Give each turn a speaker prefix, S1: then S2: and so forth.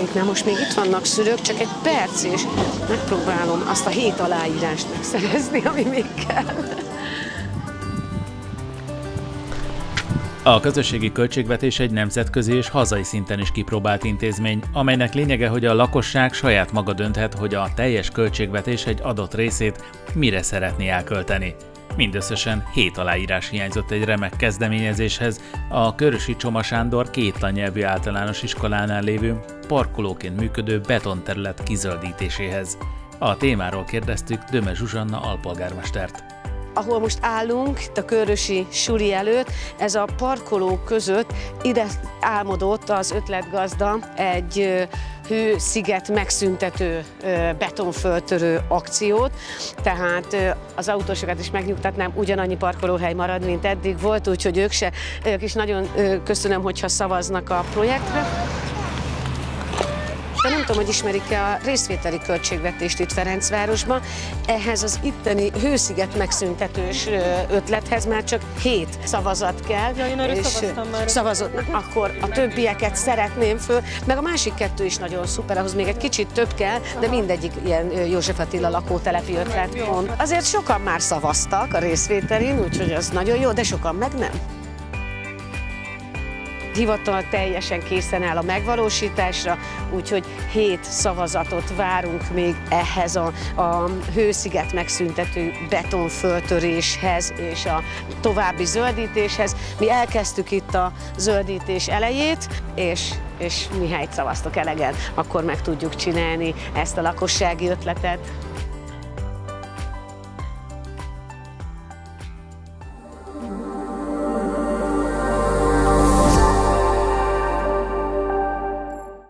S1: Itt most még itt vannak szülők, csak egy perc, és megpróbálom azt a hét aláírást megszerezni, ami még kell.
S2: A közösségi költségvetés egy nemzetközi és hazai szinten is kipróbált intézmény, amelynek lényege, hogy a lakosság saját maga dönthet, hogy a teljes költségvetés egy adott részét mire szeretné elkölteni. Mindösszesen 7 aláírás hiányzott egy remek kezdeményezéshez, a Körösi Csoma Sándor két nyelvű általános iskolánál lévő, parkolóként működő betonterület kizöldítéséhez. A témáról kérdeztük Döme Zsuzsanna alpolgármestert
S1: ahol most állunk, a Körösi Suli előtt, ez a parkoló között ide álmodott az ötletgazda egy hősziget megszüntető betonföltörő akciót, tehát az autósokat is megnyugtatnám, ugyanannyi parkolóhely marad, mint eddig volt, úgyhogy ők, se, ők is nagyon köszönöm, hogyha szavaznak a projektre. De nem tudom, hogy ismerik-e a részvételi költségvetést itt Ferencvárosban. Ehhez az itteni hősziget megszüntetős ötlethez már csak hét szavazat kell.
S3: Ja, én és szavaztam már.
S1: Szavazott, akkor a többieket szeretném föl, meg a másik kettő is nagyon szuper, ahhoz még egy kicsit több kell, de mindegyik ilyen József Attila lakótelepi ötlet. Azért sokan már szavaztak a részvételin, úgyhogy az nagyon jó, de sokan meg nem hivatal teljesen készen áll a megvalósításra, úgyhogy hét szavazatot várunk még ehhez a, a hősziget megszüntető betonföltöréshez és a további zöldítéshez. Mi elkezdtük itt a zöldítés elejét, és és mihelyt szavaztok elegen, akkor meg tudjuk csinálni ezt a lakossági ötletet.